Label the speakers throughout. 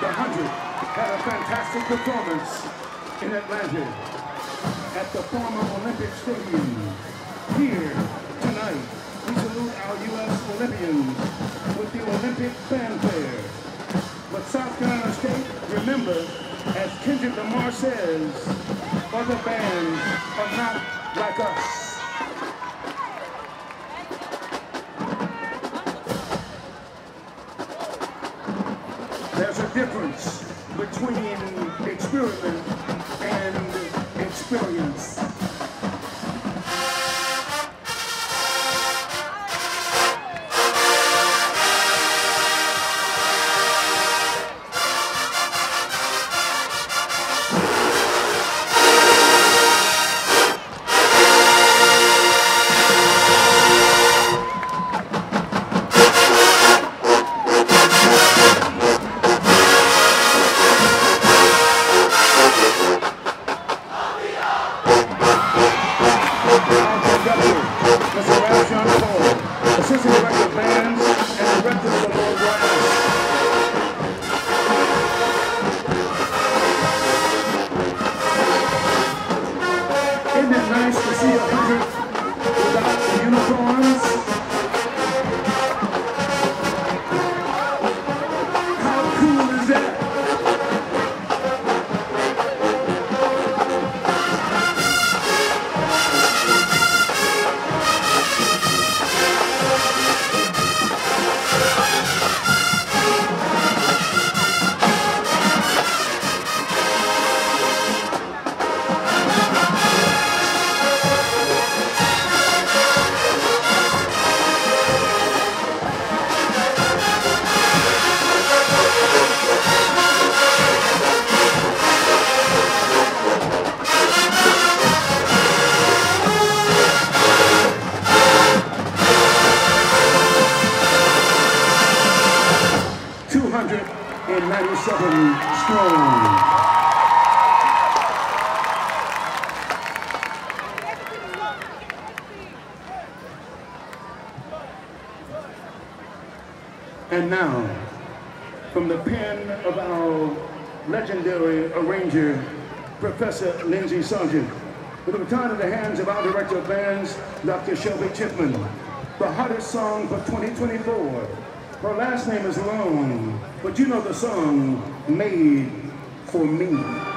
Speaker 1: The 100 had a fantastic performance in Atlanta at the former Olympic Stadium. Here, tonight, we salute our U.S. Olympians with the Olympic fanfare. But South Carolina State, remember, as Kendrick Lamar says, other bands are not like us. There's a difference between experiment and experience. Mr. Ralph Jean Paul, assistant director of bands and director of the Lord Royal. Isn't it nice to see a hundred And now, from the pen of our legendary arranger, Professor Lindsey Sarjeant, with the baton in the hands of our director of bands, Dr. Shelby Chipman, the hottest song for 2024. Her last name is long, but you know the song, Made for Me.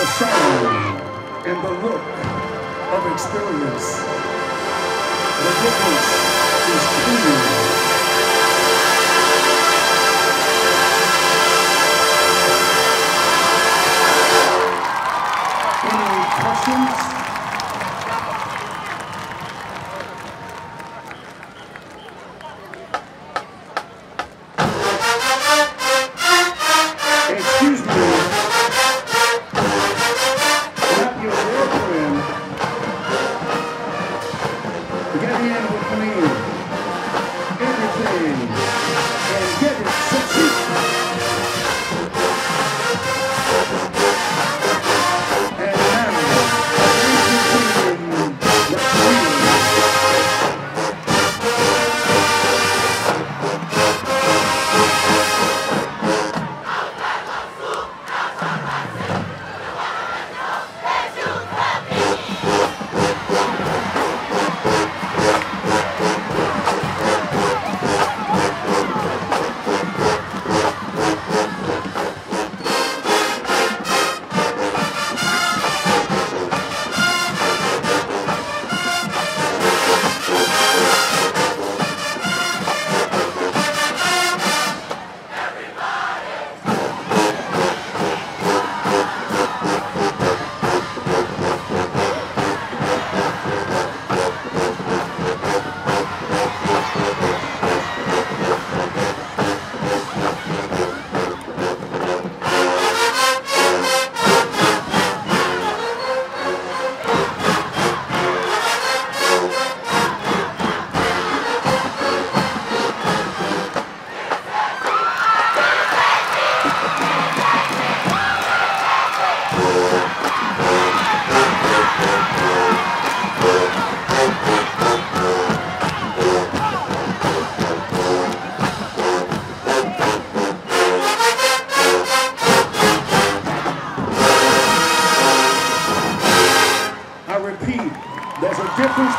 Speaker 1: The sound and the look of experience. The difference is clear.